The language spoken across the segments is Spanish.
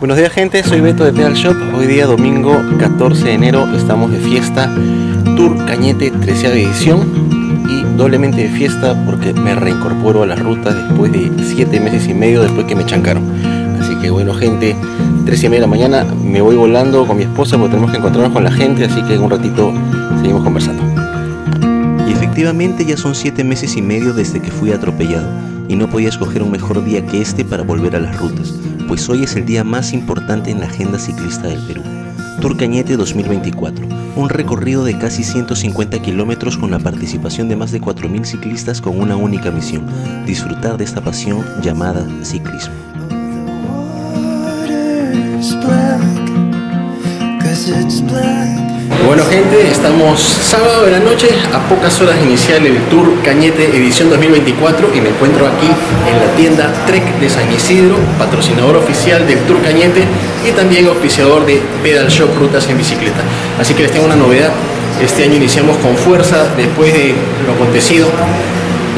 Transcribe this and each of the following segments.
Buenos días gente, soy Beto de Pedal Shop. Hoy día domingo 14 de enero estamos de fiesta Tour Cañete 13 edición y doblemente de fiesta porque me reincorporo a las rutas después de 7 meses y medio después que me chancaron. Así que bueno gente, 3 y media de la mañana me voy volando con mi esposa porque tenemos que encontrarnos con la gente, así que en un ratito seguimos conversando. Y efectivamente ya son 7 meses y medio desde que fui atropellado y no podía escoger un mejor día que este para volver a las rutas pues hoy es el día más importante en la agenda ciclista del Perú. Tour Cañete 2024, un recorrido de casi 150 kilómetros con la participación de más de 4.000 ciclistas con una única misión, disfrutar de esta pasión llamada ciclismo. Bueno gente, estamos sábado de la noche, a pocas horas de iniciar el Tour Cañete edición 2024 y me encuentro aquí en la tienda Trek de San Isidro, patrocinador oficial del Tour Cañete y también auspiciador de Pedal Shop Rutas en Bicicleta. Así que les tengo una novedad, este año iniciamos con fuerza después de lo acontecido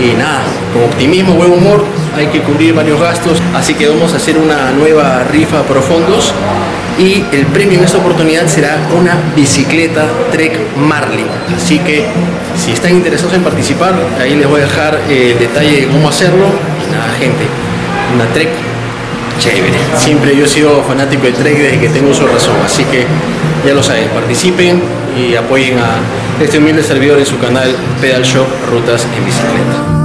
y nada, con optimismo, buen humor, hay que cubrir varios gastos, así que vamos a hacer una nueva rifa por fondos y el premio en esta oportunidad será una bicicleta Trek Marlin. Así que si están interesados en participar, ahí les voy a dejar el detalle de cómo hacerlo. Y nada, gente, una Trek chévere. Siempre yo he sido fanático de Trek desde que tengo su razón, así que ya lo saben, participen y apoyen a este humilde servidor en su canal Pedal Shop Rutas en Bicicleta.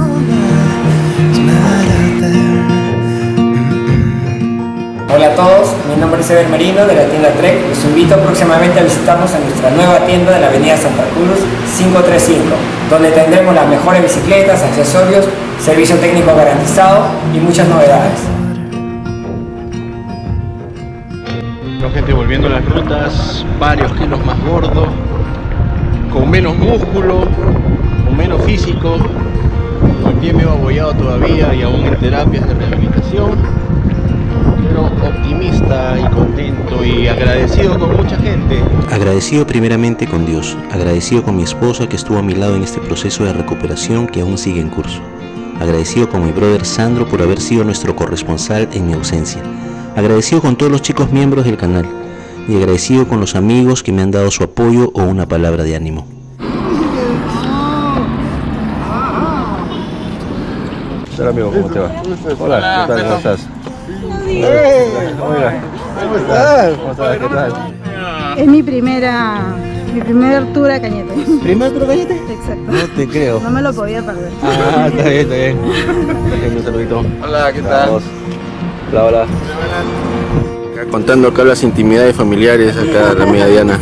Hola a todos, mi nombre es Ever Marino de la tienda Trek. Los invito próximamente a visitarnos en nuestra nueva tienda de la avenida Santa Cruz 535, donde tendremos las mejores bicicletas, accesorios, servicio técnico garantizado y muchas novedades. La gente volviendo a las rutas, varios kilos más gordos, con menos músculo, con menos físico, con el pie medio abollado todavía y aún en terapias de rehabilitación optimista y contento y agradecido con mucha gente. Agradecido primeramente con Dios, agradecido con mi esposa que estuvo a mi lado en este proceso de recuperación que aún sigue en curso. Agradecido con mi brother Sandro por haber sido nuestro corresponsal en mi ausencia. Agradecido con todos los chicos miembros del canal y agradecido con los amigos que me han dado su apoyo o una palabra de ánimo. Hola amigo, ¿cómo te va? Hola, ¿qué tal? ¿Cómo estás? ¿Cómo estás? ¿Cómo estás? ¿Qué tal? Es mi primera, mi primera altura a Cañete. ¿Primera altura Cañete? Exacto. No te creo. No me lo podía perder. Ah, está bien, está bien. Un saludito. Hola, ¿qué tal? Hola, hola. Acá contando acá las intimidades familiares, acá la amiga Diana.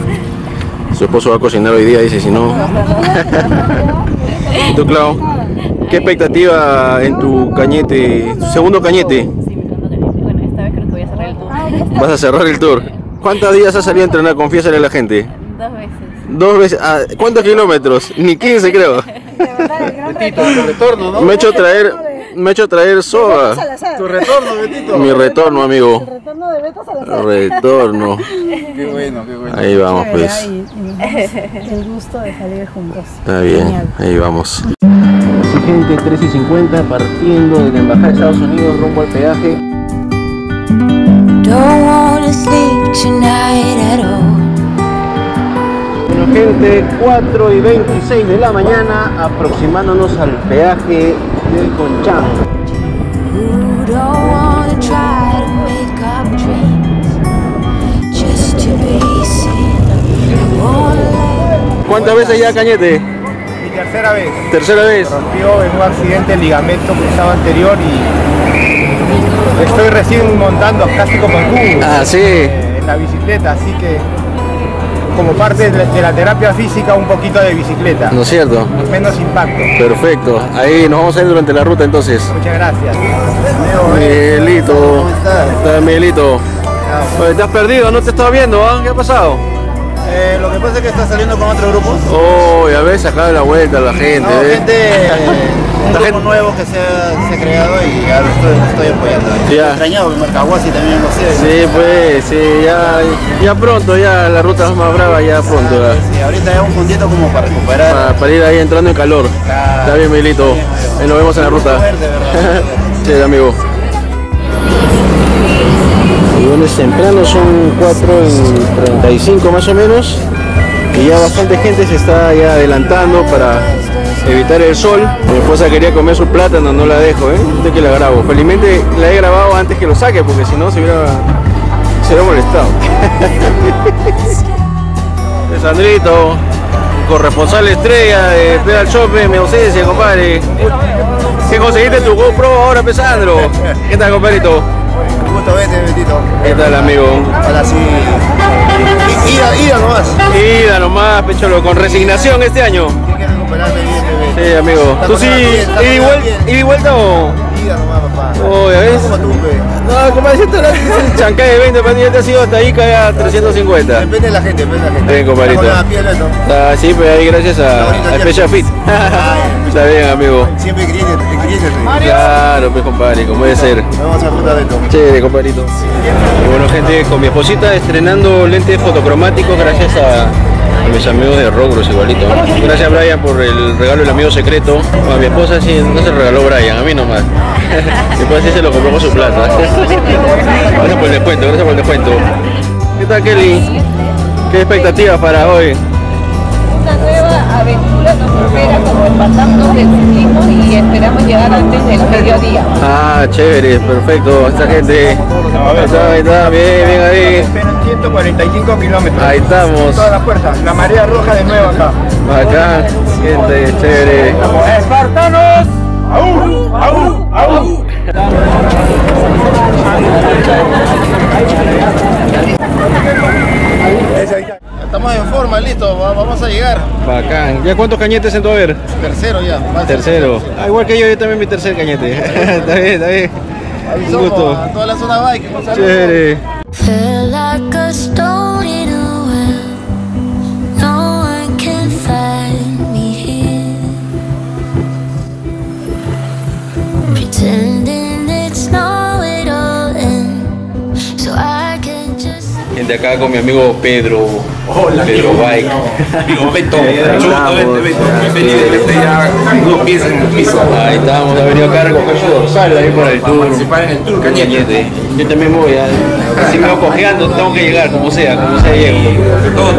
Su esposo va a cocinar hoy día, dice, si no... ¿Y tú, Clau? ¿Qué expectativa en tu cañete, segundo cañete? Vas a cerrar el tour. ¿Cuántos días has salido a entrenar? Confiésale a la gente. Dos veces. Dos veces. Ah, ¿Cuántos kilómetros? Ni 15 creo. Betito, tu retorno, ¿no? Me he hecho traer, me he hecho traer soga. Tu retorno, Betito. Mi retorno, amigo. El retorno de Beto Salazar. Retorno. Qué bueno, qué bueno. Ahí vamos, pues. El gusto de salir juntos. Está bien, ahí vamos. gente, 3 y 50, partiendo de la Embajada de Estados Unidos rumbo al peaje. Bueno gente, 4 y 26 de la mañana aproximándonos al peaje del Conchán. ¿Cuántas veces ya Cañete? Mi tercera vez. Tercera vez. Rompió en un accidente el ligamento cruzado anterior y estoy recién montando casi como tú ah, sí. Eh, en la bicicleta, así que como parte de la terapia física un poquito de bicicleta. ¿No es cierto? Menos impacto. Perfecto. Ahí nos vamos a ir durante la ruta entonces. Muchas gracias. Miguelito. ¿Cómo estás? Miguelito. ¿Te has perdido? ¿No te estaba viendo? ¿ah? ¿Qué ha pasado? Eh, lo que es que está saliendo con otro grupo. Oh, ya ves, acá de la vuelta la gente. No, gente un grupo nuevo que se ha, creado y ya lo estoy, apoyando. Ya. extrañado el Marcahuasi también lo sé. Sí, pues, sí, ya, ya pronto, ya la ruta más brava, ya pronto. Ya. Sí, ahorita ya un puntito como para recuperar. Para, ir ahí entrando en calor. Está bien, Milito. nos vemos en la ruta. sí, amigo. Bueno, es temprano, son 4 y 35 más o menos. Y ya bastante gente se está ya adelantando para evitar el sol. Mi esposa quería comer su plátano, no la dejo, ¿eh? De que la grabo. Felizmente la he grabado antes que lo saque, porque si no se hubiera, se hubiera molestado. de Sandrito, corresponsal estrella de Pedal Shop mi ausencia, compadre. ¿Qué conseguiste tu GoPro ahora, Pesandro? ¿Qué tal, compadrito? Un gusto verte, Betito. ¿Qué tal, amigo? Ahora sí. Ida, ida nomás. Ida nomás, Pecholo, con resignación este año. Tienes que recuperarte bien, bebé. Sí, amigo. ¿Tú sí, ida y vuelta o...? Ida nomás, papá. Oh, ya ves. Como tú, bebé. No, compadre, si te el chancay de 20, pero ya te has ido hasta ahí, cae a 350. Depende de la gente, depende de la gente. Bien, compadrito. Ah, sí, pero ahí gracias a, a Special Fit. Está bien, amigo. Siempre queriendo, queriendo. Claro, pues, compadre, como debe ser. Vamos a de esto. Chévere, compadrito. Y bueno, gente, con mi esposita estrenando lentes fotocromáticos gracias a, a mis amigos de Rogros igualito. Gracias, Brian, por el regalo del amigo secreto. A mi esposa sí, no se lo regaló Brian, a mí nomás. Mi esposa sí se lo compró con su plata. Gracias por el descuento, gracias por el descuento. ¿Qué tal, Kelly? ¿Qué expectativas para hoy? una nueva aventura nos espera como empatando del ciclismo y esperamos llegar antes del mediodía. Ah, chévere, perfecto. Esta gente. Ahí está, ahí está, bien, bien ahí. Esperan 145 kilómetros. Ahí estamos. Toda la fuerza. La marea roja de nuevo acá. Acá, gente, chévere. ¡Espartanos! ¡Aú! ¡Aú! ¡Aú! Estamos en forma, listo. va- Vamos a llegar. Bacán. ¿Ya cuántos cañetes en tu haber? Tercero ya. más Tercero. Ah, igual que yo, yo también mi tercer cañete. está bien, está bien. Ahí Un somos, gusto. a toda la zona bike. Chévere. Gente acá con mi amigo Pedro. Hola, Pedro Bike. Digo, Beto, Beto. ya, este dos piezas en el piso. Ahí estamos, ha venido acá a recoger su dorsal ahí para el tour. participar en el tour Cañete. Yo también me voy a. Si me voy cojeando, tengo que llegar, como sea, como sea llego. Todo.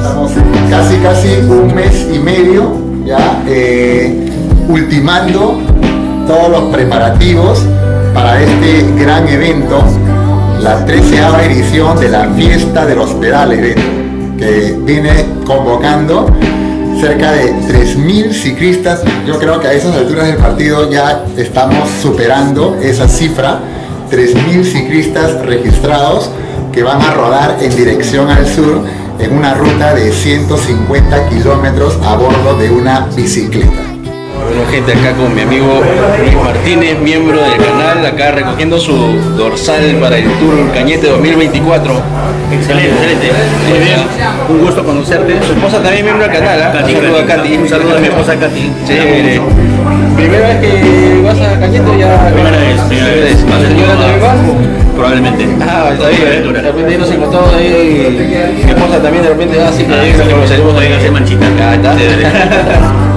Estamos casi casi un mes y medio ya eh, ultimando todos los preparativos para este gran evento, la treceava edición de la fiesta de los pedales, Beto, que viene convocando cerca de 3.000 ciclistas. Yo creo que a esas alturas del partido ya estamos superando esa cifra. 3.000 ciclistas registrados que van a rodar en dirección al sur en una ruta de 150 kilómetros a bordo de una bicicleta. Bueno, gente, acá con mi amigo Luis Martínez, miembro del canal, acá recogiendo su dorsal para el Tour Cañete 2024. Excelente, excelente. Muy bien, un gusto conocerte. Su esposa también miembro del canal, ¿ah? Un saludo a Katy. Un saludo a mi esposa Katy. Chévere. ¿Primera vez que vas a Cañete ya? Primera vez, primera vez. ¿La señora también va? Probablemente. Ah, está bien. De repente nos encontramos ahí. Mi esposa también de repente va así que nos Oiga, ahí. se manchita. Ah, está.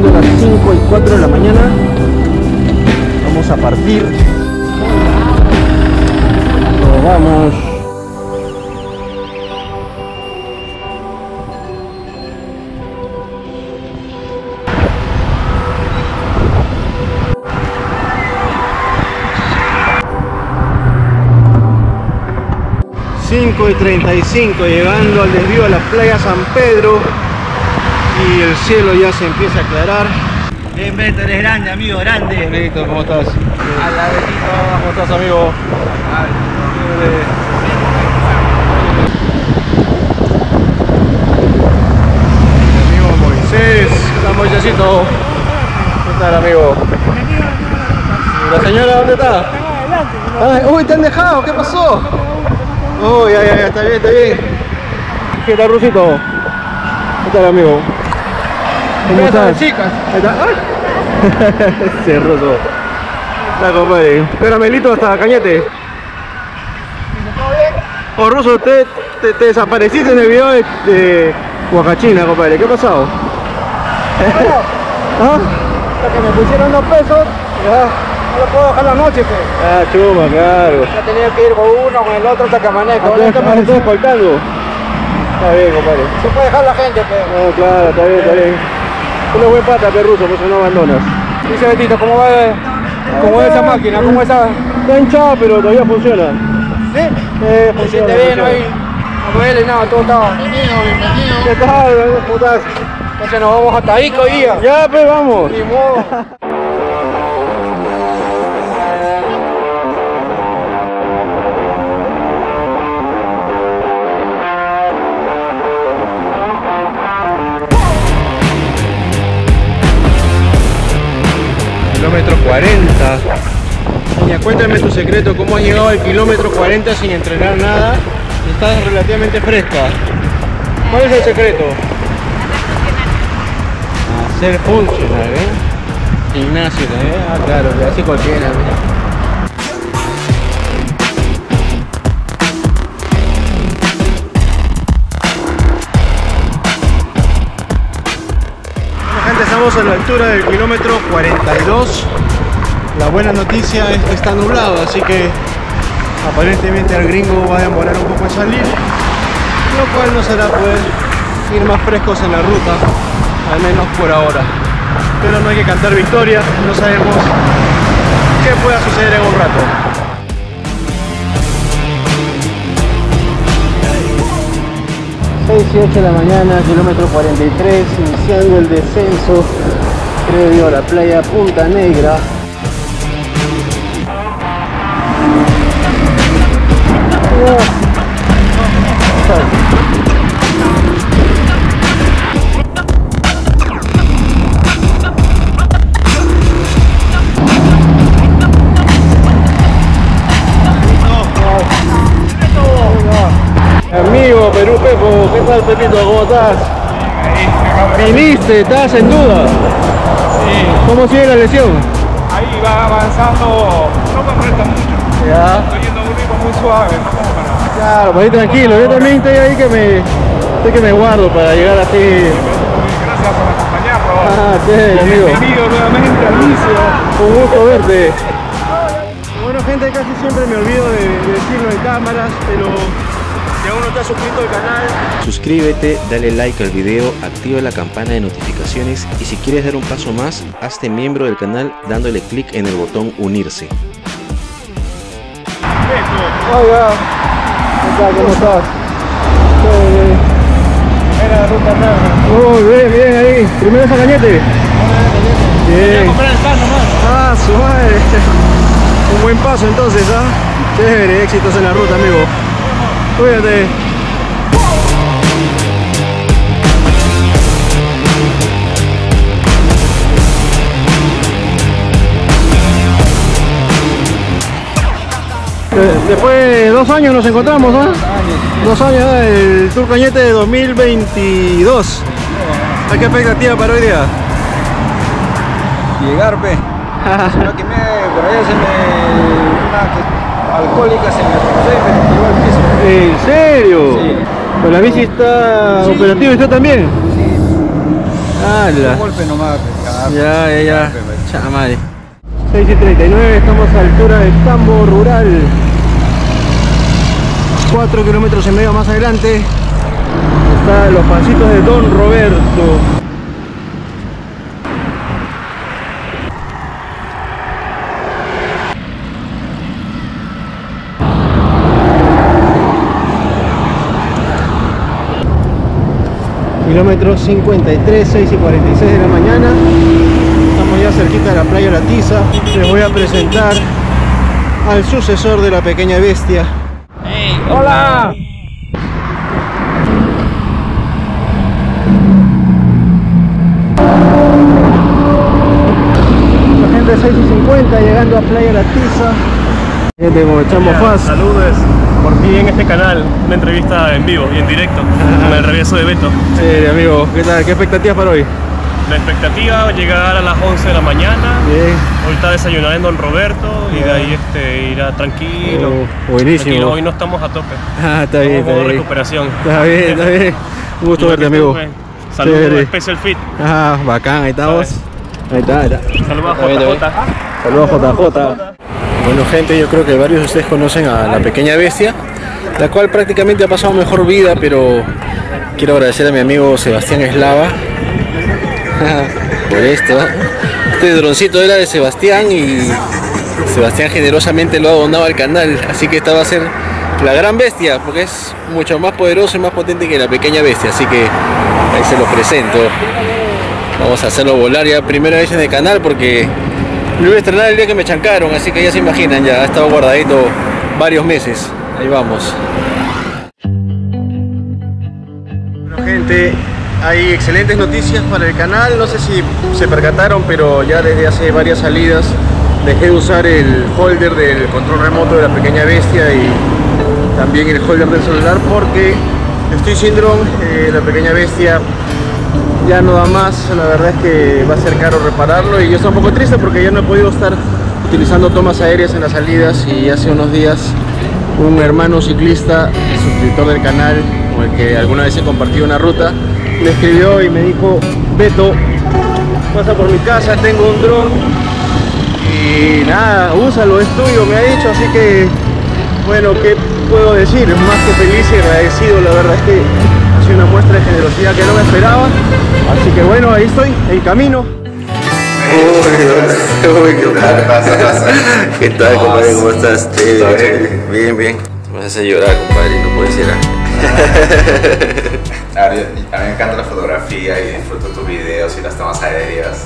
Siendo las 5 y 4 de la mañana, vamos a partir. Nos vamos. Cinco y 35 llegando al desvío de la playa San Pedro y el cielo ya se empieza a aclarar. Bien, Beto, eres grande, amigo, grande. Benito, ¿cómo estás? Hola, Betito. ¿Cómo estás, amigo? Mi amigo Moisés. Hola, Moisésito. ¿Qué tal, amigo? ¿La señora dónde está? Ay, uy, te han dejado, ¿qué pasó? Uy, ya, ya, está bien, está bien. ¿Qué tal, Rusito? ¿Qué tal, amigo? ¿Cómo estás? chicas. Cerroso. La compadre. Espera, Melito, hasta Cañete. Oh, Ruso, te, te, te desapareciste en el video de, de Huacachina, compadre. ¿Qué ha pasado? ¿Ah? que me pusieron dos pesos, Ya. No puedo bajar la noche, pues. Ah, chuma, claro. Ya tenía que ir con uno, con el otro hasta que amanezca. Ahora Ahora estamos estamos- escoltando. Está bien, compadre. Se puede dejar la gente, pero. No, claro, está bien, está bien. Eres buen pata, perruso, por eso no abandonas. Dice Betito, ¿cómo va, cómo va esa máquina? ¿Cómo está? Está hinchado, pero todavía funciona. ¿Sí? Eh, Se siente bien, no hay. No duele nada, todo está. ¿Qué tal? ¿Cómo estás? Entonces nos vamos hasta ahí, hoy día. Ya, pues vamos. Ni modo. Kilómetro 40. Niña, cuéntame tu secreto, ¿cómo has llegado al kilómetro 40 sin entrenar nada? Estás relativamente fresca. ¿Cuál es el secreto? Hacer funcional, ¿eh? Gimnasio también. Ah, claro, lo hace cualquiera. ¿eh? Estamos a la altura del kilómetro 42. La buena noticia es que está nublado, así que aparentemente al gringo va a demorar un poco en salir, lo cual nos hará poder ir más frescos en la ruta, al menos por ahora. Pero no hay que cantar victoria, no sabemos qué pueda suceder en un rato. y 8 de la mañana, kilómetro 43, iniciando el descenso previo a la playa Punta Negra. Pepito? ¿Cómo estás? Viniste, estás en duda. ¿Cómo sigue la lesión? Ahí va avanzando, no me aprieta mucho. Ya. Estoy yendo a un ritmo muy suave, no como para. Claro, para ir tranquilo. Yo también estoy ahí que me, estoy que me guardo para llegar así. Gracias por acompañarnos. Ah, amigo. Bienvenido nuevamente al inicio. Un gusto verte. Bueno gente, casi siempre me olvido de, de decirlo en cámaras, pero si aún no te has suscrito al canal, Suscríbete, dale like al video, activa la campana de notificaciones y si quieres dar un paso más, hazte miembro del canal dándole clic en el botón unirse. Hola, ¿qué tal? ¿Cómo estás? Chévere. Era ruta larga. Oh, bien, bien ahí. Primero esa cañete. Bien. comprar el pan nomás. Ah, su madre. Un buen paso entonces, ¿ah? Chévere, éxitos en la ruta, amigo. Cuídate. Eh, Después de dos años nos encontramos, ¿ah? Dos años, ¿ah? el Tour Cañete de 2022. ¿A qué expectativa para hoy día? Llegar, pe. Sino que me, por se me. Una que- alcohólica se me cruzó y me tiró al piso. ¿En serio? Sí. ¿Pero la bici está Sí. operativa y usted también? Sí, ¡Hala! un golpe nomás, carajo. Ya, ya, ya. Chamadre. 6 y 39, estamos a la altura del Tambo Rural. 4 kilómetros y medio más adelante están los pancitos de Don Roberto. Kilómetro 53, 6 y 46 de la mañana. Estamos ya cerquita de la playa La Tiza. Les voy a presentar al sucesor de la pequeña bestia. ¡Hola! La gente 6 y 50 llegando a Playa La Tiza. Gente como echamos faz. Saludos por fin en este canal, una entrevista en vivo y en directo con el regreso de Beto. Sí, amigo, ¿qué tal? ¿Qué expectativas para hoy? La expectativa llegar a las 11 de la mañana, Bien. ahorita desayunar en Don Roberto y de ahí este, ir a tranquilo. Oh, buenísimo. Tranquilo, hoy no estamos a tope. Ah, está bien, Estamos está bien. recuperación. Está bien, está bien. Un gusto verte, amigo. pues. Saludos Chévere. Special Fit. Ah, bacán, ahí estamos. Ahí está, ahí está. Saludos a JJ. Saludos a JJ. Bueno gente, yo creo que varios de ustedes conocen a la pequeña bestia, la cual prácticamente ha pasado mejor vida, pero quiero agradecer a mi amigo Sebastián Eslava por esto. Este droncito era de Sebastián y Sebastián generosamente lo ha donado al canal, así que esta va a ser la gran bestia, porque es mucho más poderoso y más potente que la pequeña bestia, así que ahí se lo presento. Vamos a hacerlo volar ya primera vez en el canal porque lo iba a estrenar el día que me chancaron, así que ya se imaginan, ya ha estado guardadito varios meses. Ahí vamos. Bueno gente, hay excelentes noticias para el canal, no sé si se percataron, pero ya desde hace varias salidas dejé de usar el holder del control remoto de la pequeña bestia y también el holder del celular porque estoy síndrome, eh, la pequeña bestia ya no da más, la verdad es que va a ser caro repararlo y yo estoy un poco triste porque ya no he podido estar utilizando tomas aéreas en las salidas y hace unos días un hermano ciclista, suscriptor del canal, con el que alguna vez he compartido una ruta, me escribió y me dijo, Beto, pasa por mi casa, tengo un dron y nada, úsalo, es tuyo, me ha dicho, así que bueno, ¿qué puedo decir? Más que feliz y agradecido, la verdad es que ha sido una muestra de generosidad que no me esperaba, así que bueno, ahí estoy, en camino. Uy, ¿qué tal? Pasa, pasa. ¿Qué tal, compadre? ¿Cómo sí. estás? Está bien. Bien, bien. Me hace llorar, compadre, no puede ser. ¿ah? A mí, a mí me encanta la fotografía y disfruto tus videos y las tomas aéreas.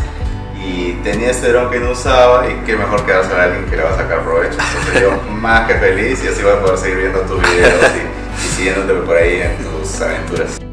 Y tenía este dron que no usaba y qué mejor que dárselo a alguien que le va a sacar provecho. Entonces yo más que feliz y así voy a poder seguir viendo tus videos y, y siguiéndote por ahí en tus aventuras.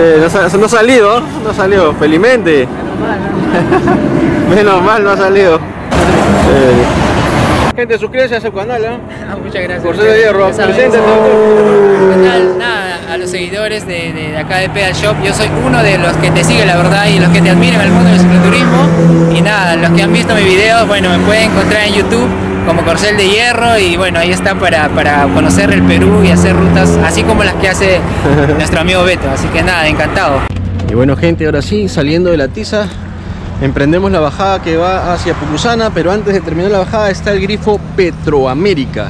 Sí, no, no ha salido, no ha salido, felizmente. Menos mal no ha salido. Sí. Gente, suscríbanse a su canal, ¿eh? Muchas gracias. Por a los seguidores de, de- de acá de Pedal Shop, yo soy uno de los que te sigue la verdad y los que te admiran el mundo del cicloturismo. Y nada, los que han visto mis videos, bueno, me pueden encontrar en YouTube como Corcel de Hierro y bueno, ahí está para, para conocer el Perú y hacer rutas así como las que hace nuestro amigo Beto. Así que nada, encantado. Y bueno gente, ahora sí, saliendo de la tiza, emprendemos la bajada que va hacia Pucusana, pero antes de terminar la bajada está el grifo Petroamérica.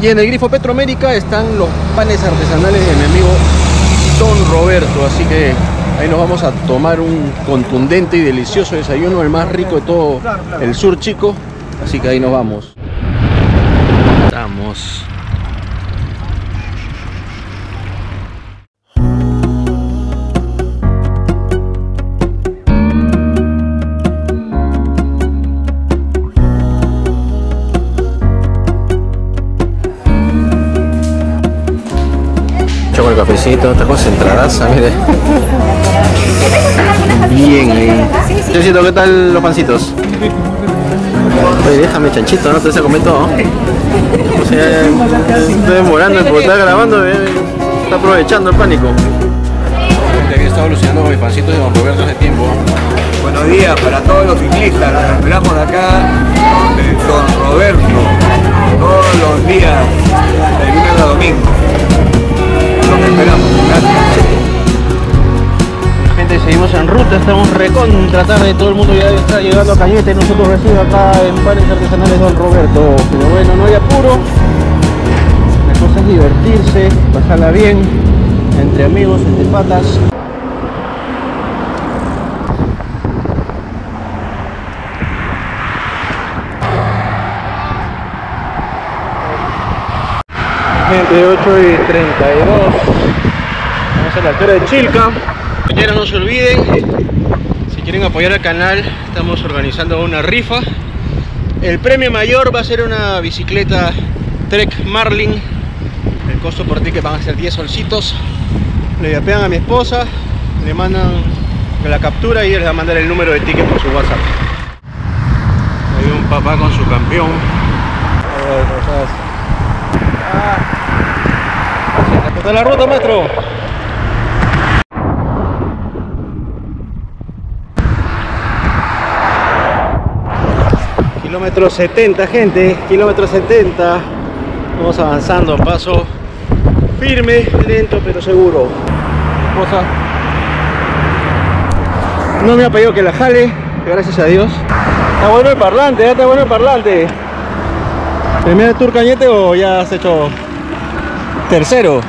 Y en el grifo Petroamérica están los panes artesanales de mi amigo Don Roberto, así que ahí nos vamos a tomar un contundente y delicioso desayuno, el más rico de todo el sur chico, así que ahí nos vamos. Estamos. Choco el cafecito, está concentradaza, mire. Bien ahí. Chocito, ¿qué tal los pancitos? Oye, déjame chanchito, no te a comer todo. O sea, estoy demorando porque está grabando, eh, está aprovechando el pánico. que he estado alucinando con mis pancitos de Don Roberto hace tiempo. Buenos días para todos los ciclistas, los esperamos acá de Don Roberto, todos los días, de lunes a domingo. Estamos recontra tarde, todo el mundo ya está llegando a Cañete, nosotros recién acá en Panes Artesanales Don Roberto. Pero bueno, no hay apuro, la cosa es divertirse, pasarla bien, entre amigos, entre patas. Gente, 8 y 32. Vamos a la altura de Chilca. No se olviden, si quieren apoyar al canal, estamos organizando una rifa. El premio mayor va a ser una bicicleta Trek Marlin. El costo por ticket van a ser 10 solcitos. Le yapean a mi esposa, le mandan la captura y él les va a mandar el número de ticket por su WhatsApp. Hay un papá con su campeón. ¿Está la ruta, maestro? Kilómetro 70, gente. Kilómetro 70. Vamos avanzando a paso firme, lento pero seguro. Esposa. No me ha pedido que la jale, gracias a Dios. Está bueno el parlante, ya está bueno el parlante. ¿Primer tour cañete o ya has hecho tercero?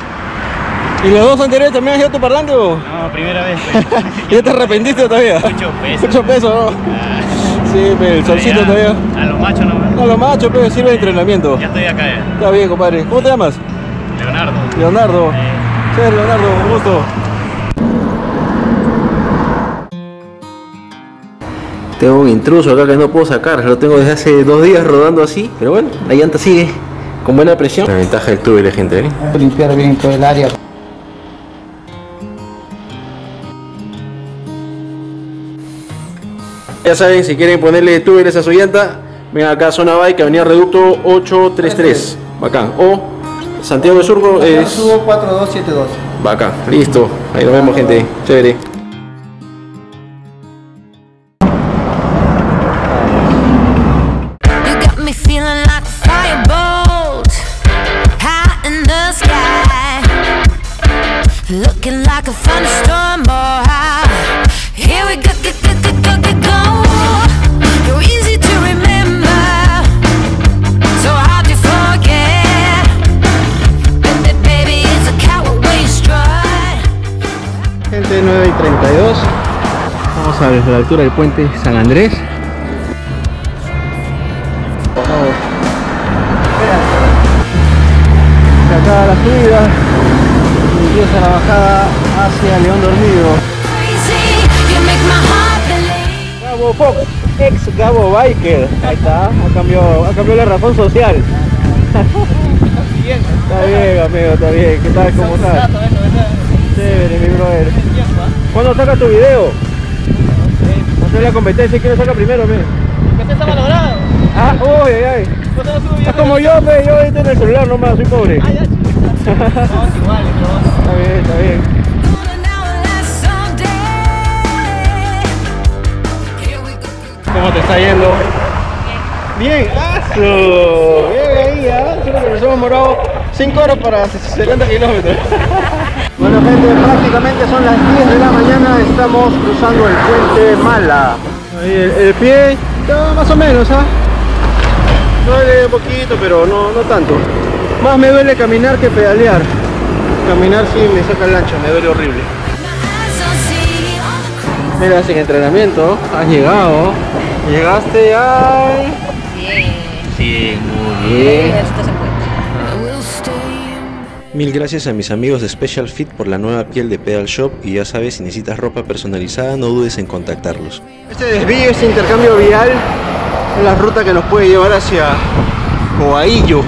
¿Y los dos anteriores también has hecho tu parlante o? No, primera vez. ¿Ya te arrepentiste todavía? Mucho peso. Mucho peso, ¿no? Sí, pero el solcito todavía. A los machos no. A los machos, pero sirve de entrenamiento. Ya estoy acá ya. Está bien, compadre. ¿Cómo te llamas? Leonardo. Leonardo. Sí, Leonardo, un gusto. Tengo un intruso acá que no puedo sacar, lo tengo desde hace dos días rodando así, pero bueno, la llanta sigue con buena presión. La ventaja del tubo, gente, ¿eh? Limpiar bien todo el área. Ya saben, si quieren ponerle túbeles a su llanta, ven acá a Zona Bike, Avenida Reducto 833. Bacán. O Santiago de Surco es. Subo 4272. Bacán. Listo. Ahí nos vemos, gente. Chévere. Altura del puente San Andrés. Vamos. De acá a la subida y empieza la bajada hacia León Dormido. Gabo Fox, ex Gabo Biker. Ahí está, ha cambiado, ha cambiado la razón social. Está bien, amigo, está bien. ¿Qué tal? ¿Cómo estás? Chévere, mi brother. ¿Cuándo saca tu video? No sé la competencia, ¿quién lo saca primero, me? ¿Qué está malogrado? Ah, uy, ay, ay. Es como yo, pe, yo ahorita en el celular nomás, soy pobre. igual, Está bien, está bien. ¿Cómo te está yendo? Bien, ¡aso! Bien ahí, ¿ah? Solo que nos hemos morado 5 horas para 70 kilómetros. bueno, gente, prácticamente son las 10 de la mañana. Estamos cruzando el puente Mala. Ahí el, el pie está más o menos, ¿ah? Duele un poquito, pero no, no tanto. Más me duele caminar que pedalear. Caminar sí me saca el ancho, me duele horrible. Mira, sin entrenamiento, has llegado. Llegaste. Bien. Sí, muy bien. Mil gracias a mis amigos de Special Fit por la nueva piel de Pedal Shop y ya sabes, si necesitas ropa personalizada no dudes en contactarlos. Este desvío, este intercambio vial es la ruta que nos puede llevar hacia Coaillo.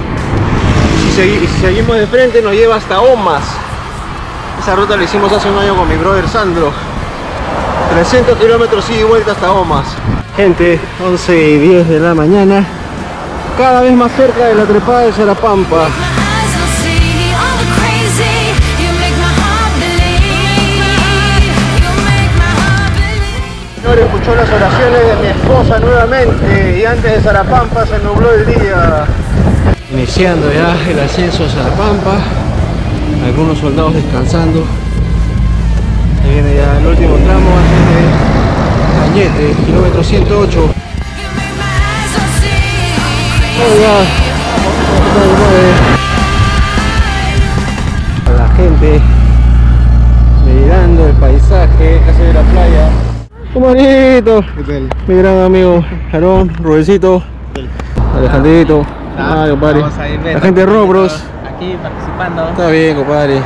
Si, segui- si seguimos de frente nos lleva hasta Omas. Esa ruta la hicimos hace un año con mi brother Sandro. 300 kilómetros y vuelta hasta Omas. Gente, 11 y 10 de la mañana. Cada vez más cerca de la trepada de Sarapampa. Escuchó las oraciones de mi esposa nuevamente y antes de Zarapampa se nubló el día. Iniciando ya el ascenso a Zarapampa, algunos soldados descansando. Ahí viene ya el último tramo antes de Cañete, kilómetro 108. Oiga, la gente mirando el paisaje casi de la playa. Comadrito, mi gran amigo Jarón, Rubensito, Alejandrito, ah, compadre. La gente de Robros. Aquí participando. Está bien, compadre.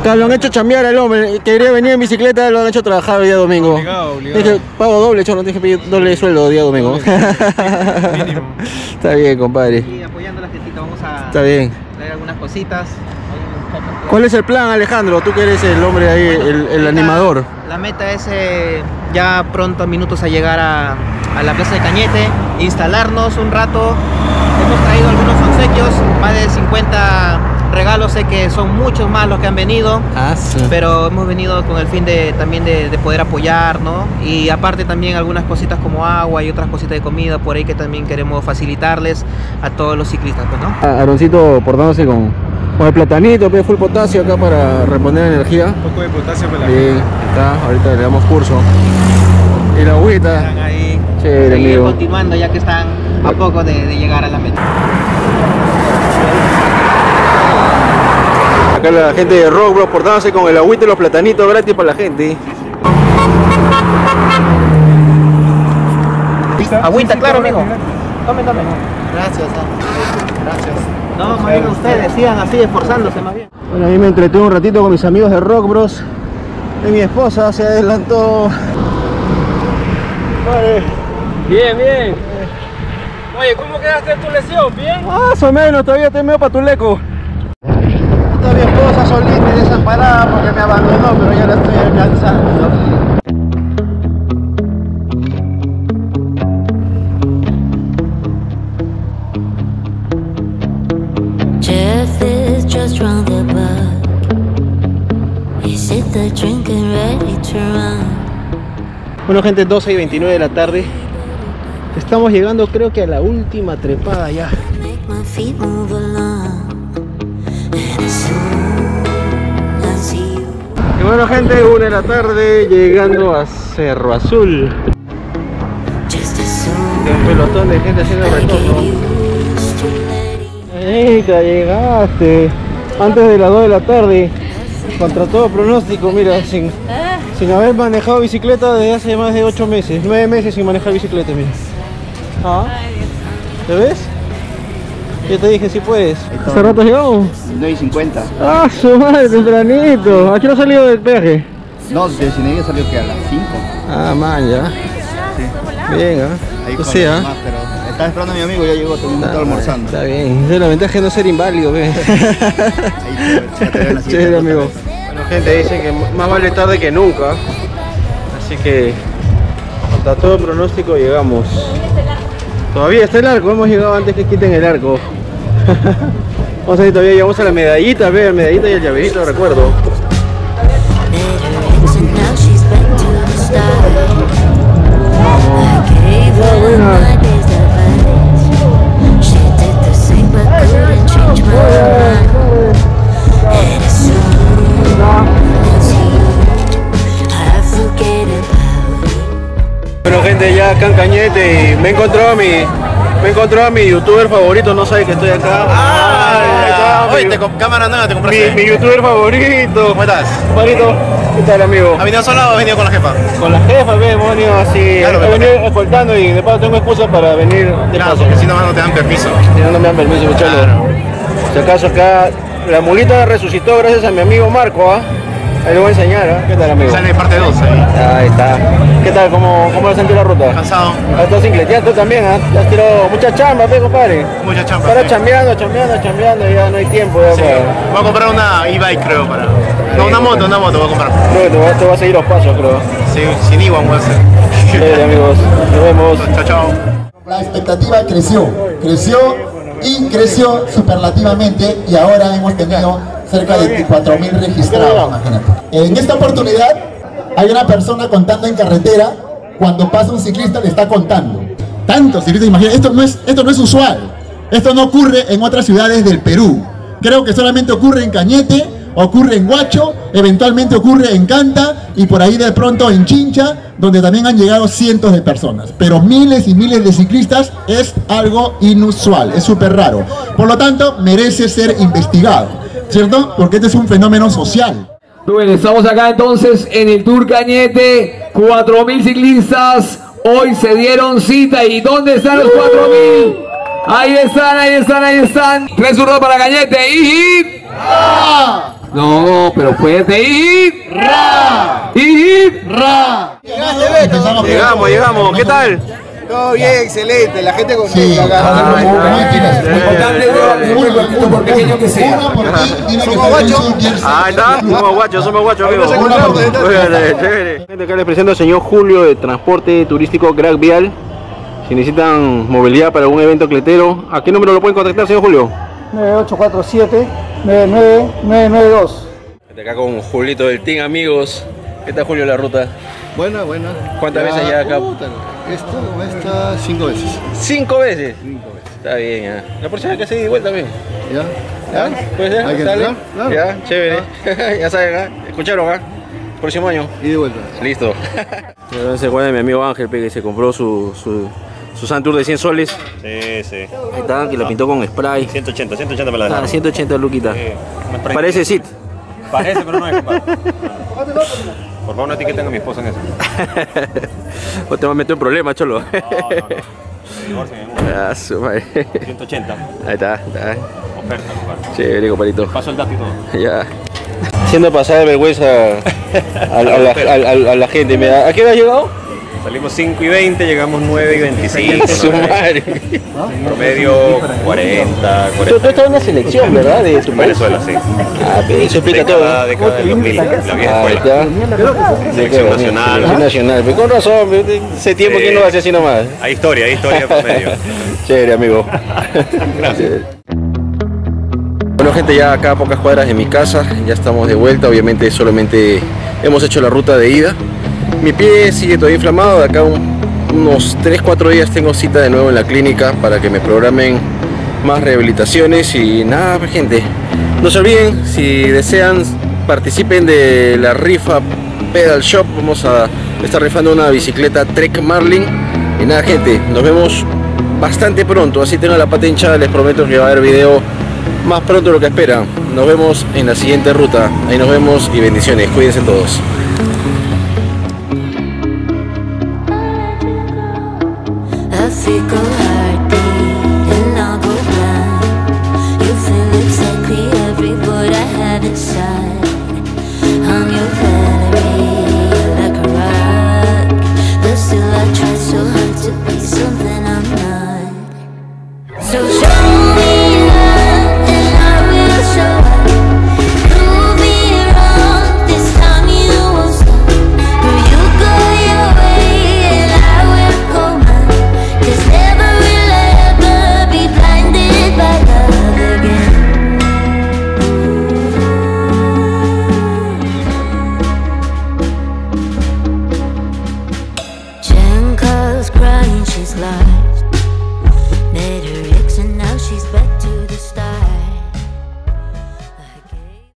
Acá lo han hecho chambear al hombre, quería venir en bicicleta, lo han hecho trabajar el día domingo. Obligado, obligado. Dije, pago doble, cholo, dije pedir doble sueldo día domingo. Está bien, compadre. Y apoyando a la gentita vamos a Está bien. traer algunas cositas. ¿Cuál es el plan, Alejandro? Tú que eres el hombre ahí, el, el animador. La meta es eh, ya pronto, minutos a llegar a, a la plaza de Cañete, instalarnos un rato. Hemos traído algunos obsequios, más de 50 regalos, sé que son muchos más los que han venido. Ah, sí. Pero hemos venido con el fin de también de, de poder apoyar, ¿no? Y aparte también algunas cositas como agua y otras cositas de comida por ahí que también queremos facilitarles a todos los ciclistas, pues, ¿no? Ah, Aaroncito portándose con, con el platanito, pe, full potasio acá para reponer energía. Un poco de potasio para la Bien, está, ahorita le damos curso. Y la agüita. Están ahí. Chévere, seguir amigo. continuando ya que están a poco de, de llegar a la meta. Acá la gente de Rock Bros portándose con el agüita y los platanitos gratis para la gente. Agüita, claro, amigo. Tome, tome. Gracias, gracias. No, más bien ustedes, sigan así esforzándose más bien. Bueno, a mí me entretuve un ratito con mis amigos de Rock Bros. Y mi esposa se adelantó. Vale. Bien, bien. Oye, ¿cómo quedaste en tu lesión? ¿Bien? Más o menos, todavía estoy medio patuleco. Solita y desamparada porque me abandonó, pero ya la estoy alcanzando. Jeff is just round the block. Is it the drinking ready to run? Bueno gente, 12 y 29 de la tarde. Estamos llegando creo que a la última trepada ya. Bueno gente, 1 de la tarde llegando a Cerro Azul. Un pelotón de gente haciendo retorno. Eita, llegaste. Antes de las 2 de la tarde. Contra todo pronóstico, mira, sin, sin haber manejado bicicleta desde hace más de 8 meses. 9 meses sin manejar bicicleta, mira. Ah. ¿Te ves? Yo te dije si puedes. ¿Hace rato llegamos? 9 y 50. Ah, su madre, tempranito. ¿A qué hora salió del peaje? No, de Cineguía salió que a las 5. Ah, man, ya. Bien, ¿ah? Ahí O con sea, los demás, pero estaba esperando a mi amigo, ya llegó, todo el mundo está almorzando. Está bien. Es la ventaja de no ser inválido, ve. Chévere, amigo. Bueno, gente, dicen que más vale tarde que nunca. Así que, contra todo pronóstico, llegamos. Todavía está el arco, hemos llegado antes que quiten el arco. Vamos a ver, todavía llegamos a la medallita, ve, la medallita y el llaverito, recuerdo. Bueno gente, ya acá en Cañete y me encontró a mi, me encontró a mi youtuber favorito, no sabe que estoy acá. Ah, Oye, te comp- cámara nueva te compraste. Mi, mi youtuber favorito. ¿Cómo estás? Compadrito, ¿qué tal amigo? ¿Has venido solo o has venido con la jefa? Con la jefa, ve, hemos venido así, Claro, he venido escoltando y de paso tengo excusa para venir de Claro, paso. porque si no, no te dan permiso. Si no, no me dan permiso, muchachos. Si acaso acá, la mulita resucitó gracias a mi amigo Marco, ¿ah? Le voy a enseñar, ¿ah? ¿Qué tal amigo? Sale parte 2 ahí. Ahí está. ¿Qué tal? ¿Cómo, cómo has sentido la ruta? Cansado. Ah, Estás incleteando también, ¿ah? Ya has tirado mucha chamba, pe, compadre. Mucha chamba. Para sí. chambeando, chambeando, chambeando, ya no hay tiempo. Ya Sí. para- Voy a comprar una e-bike, creo, para. No, una moto, una moto voy a comprar. Creo que te va, te va a seguir los pasos, creo. Sí, sin Iwan voy a hacer. Chévere, amigos. Nos vemos. Chao, chao. La expectativa creció, creció y creció superlativamente y ahora hemos tenido cerca de 4.000 registrados, imagínate. En esta oportunidad hay una persona contando en carretera cuando pasa un ciclista le está contando. Tantos ciclistas, imagínate, esto no es, esto no es usual. Esto no ocurre en otras ciudades del Perú. Creo que solamente ocurre en Cañete, ocurre en Huacho, eventualmente ocurre en Canta y por ahí de pronto en Chincha, donde también han llegado cientos de personas. Pero miles y miles de ciclistas es algo inusual, es súper raro. Por lo tanto, merece ser investigado, ¿cierto? Porque este es un fenómeno social. Bueno, estamos acá entonces en el Tour Cañete, 4.000 ciclistas, hoy se dieron cita y ¿dónde están los 4.000? Ahí están, ahí están, ahí están. Tres zurdos para Cañete y... No, pero fuerte y... ¡Ra! Y... ¡Ra! Llegamos, llegamos. ¿Qué tal? Todo bien, excelente, la gente contenta Sí, acá. ah, muy finas, muy pequeño que sea. Somos guachos. Ahí está, somos guachos, somos guachos, amigos. Acá les presento al señor Julio de Transporte Turístico Crack Vial. Si necesitan movilidad para algún evento cletero, ¿a qué número lo pueden contactar, señor Julio? 9847-99992. Gente, Acá con Julito del Team, amigos. ¿Qué tal, Julio, la ruta? Buena, buena. ¿Cuántas veces ya acá? puta, Esto, esta, cinco veces. ¿Cinco veces? Cinco veces. Está bien, ya. La próxima vez que se de vuelta también. ¿Ya? ¿Ya? ¿Puede ser? Hay que ¿Sale? entrar, claro. Ya, chévere. ya saben, ¿ah? ¿Escucharon, ah? Próximo año. Y de vuelta. Listo. se acuerda de mi amigo Ángel, que se compró su, su, su Santur de 100 soles. Sí, sí. Ahí está, que lo pintó con spray. 180, 180 para la Ah, de 180 luquita. Parece Sid. Parece, pero no es, compadre. Por favor, no etiqueten a mi esposa en eso. o te va a meter en problemas, cholo. Divorcien en uno. Ah, su madre. 180. Ahí está, ahí está. Oferta, compadre. Chévere, compadrito. Paso el dato y todo. Ya. Haciendo pasar vergüenza a, a la, a- a- a la gente. Mira, ¿A qué hora has llegado? Salimos 5 y 20, llegamos 9 y 25. Su madre. Promedio 40, Tú, tú 40. estás en una selección, ¿verdad? De tu país. Venezuela, sí. Ah, eso explica todo. Década, década del 2000, la vieja Ah, escuela. Selección nacional. Selección nacional. Con razón, ese tiempo Sí. que no hace así nomás. Hay historia, hay historia por medio. Chévere, amigo. Gracias. Bueno, gente, ya acá a pocas cuadras de mi casa, ya estamos de vuelta. Obviamente, solamente hemos hecho la ruta de ida. Mi pie sigue todavía inflamado. De acá un- unos 3-4 días tengo cita de nuevo en la clínica para que me programen más rehabilitaciones. Y nada, gente, no se olviden, si desean, participen de la rifa Pedal Shop. Vamos a estar rifando una bicicleta Trek Marlin. Y nada, gente, nos vemos bastante pronto. Así tengan la pata hinchada, les prometo que va a haber video más pronto de lo que esperan. Nos vemos en la siguiente ruta. Ahí nos vemos y bendiciones. Cuídense todos. A